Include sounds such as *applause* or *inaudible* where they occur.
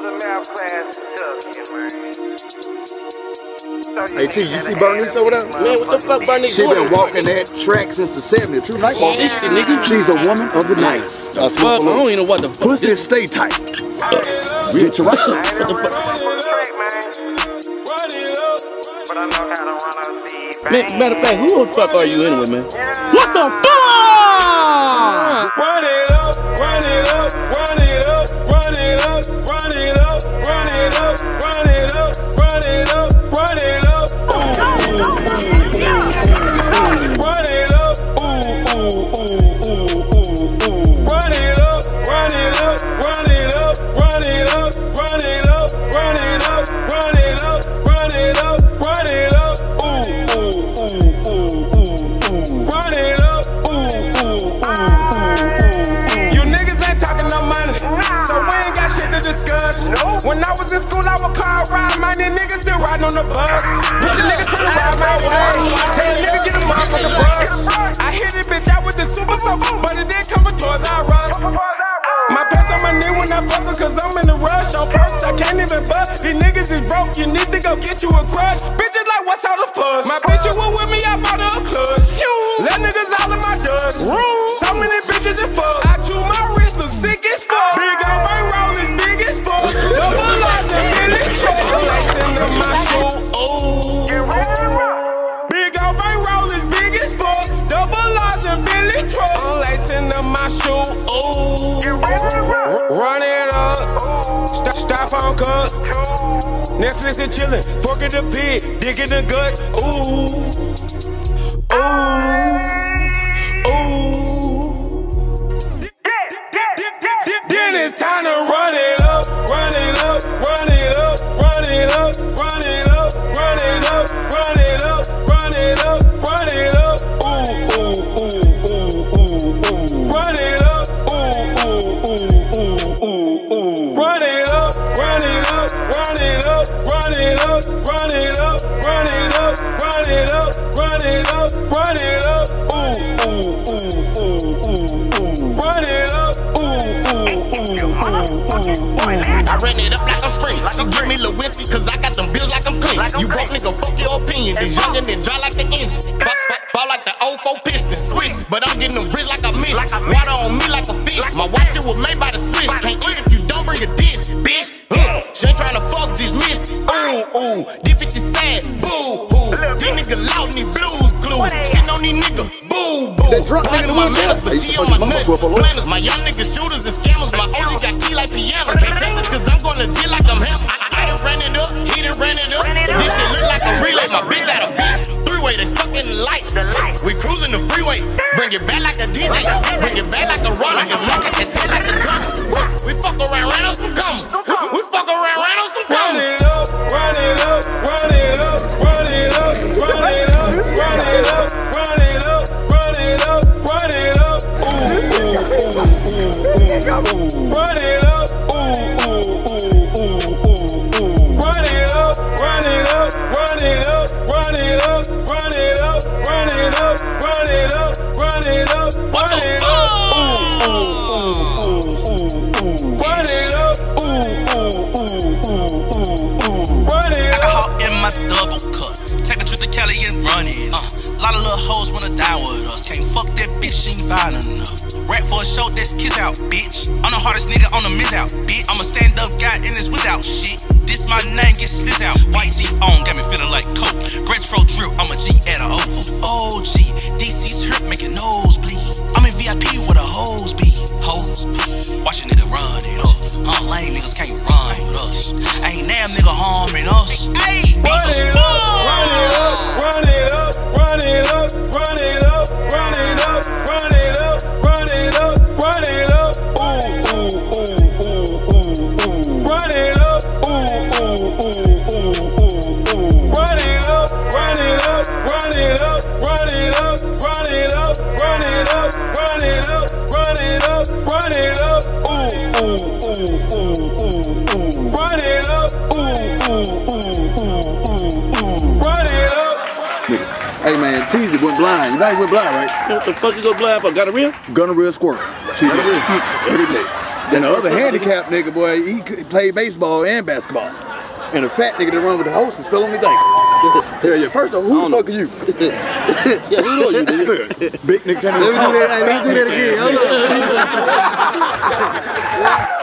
Hey T, you see Bernice over there? Man, what the fuck Bernice She been walking that track since the 70s. True night walker. 60, nigga. She's a woman of the night. That's Fuck, I don't even know what the fuck. Pussy stay tight. Get you right. Man, matter of fact, who the fuck are you anyway, man? What the fuck? When I was in school, I would car ride, man, these niggas still riding on the bus. Pussy niggas tryna ride my way. Tell a nigga get a motherfucking bus. I hit this bitch out with the super soaker, but it didn't come from toys I rush. My pants on my knee when I fuck her, cause I'm in the rush. On perks, I can't even bust. These niggas is broke, you need to go get you a crush. Bitches like, what's all the fuss? My bitch, you was with me, shoe. Ooh. Run it up. Stop, stop on cut. Netflix and chillin'. Pork in the pig. Dick in the guts. Ooh. Ooh. Ooh. Then it's time to run it up, You broke nigga, fuck your opinion. These youngin' and dry like the engine. Ball, ball, ball like the 04 piston. Switch, but I'm getting them bricks like I miss. Water on me like a fish. My watch it was made by the Swiss. Can't eat if you don't bring a dish, bitch. Huh. She ain't tryna fuck this miss. Ooh, ooh. This bitch is sad. Boo, hoo. These nigga loud me blues glue. Shit on these nigga. Boo, boo. That drunk nigga Blinding my in manners, but wheelchair. she on my your nuts. mama, Buffalo. Planners, my young niggas shooters and scammers. My OG got key like pianos. Show, that's kiss out, bitch. I'm the hardest nigga on the miss out, bitch. I'm a stand up guy and it's without shit. This my name, get sliz out. White tee on, Hey man, Teasy went blind. You know he went blind, right? What the fuck you go blind for? Got a real? Gunner real squirt. She *laughs* every day. And the other handicapped nigga, boy, he played baseball and basketball. And the fat nigga that run with the hostess fell on his ankle. Hell yeah, first of all, who the fuck are you? *laughs* Yeah, who know you, nigga? *laughs* Big nigga can't Let me do that, hey, let me do that again. Hold on.